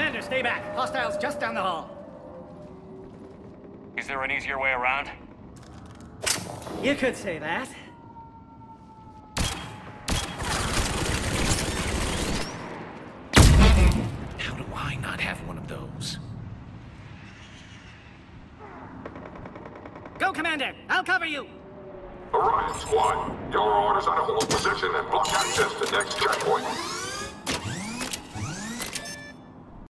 Commander, stay back. Hostiles just down the hall. Is there an easier way around? You could say that. How do I not have one of those? Go, Commander! I'll cover you! Orion Squad, your orders are to hold position and block access to next check.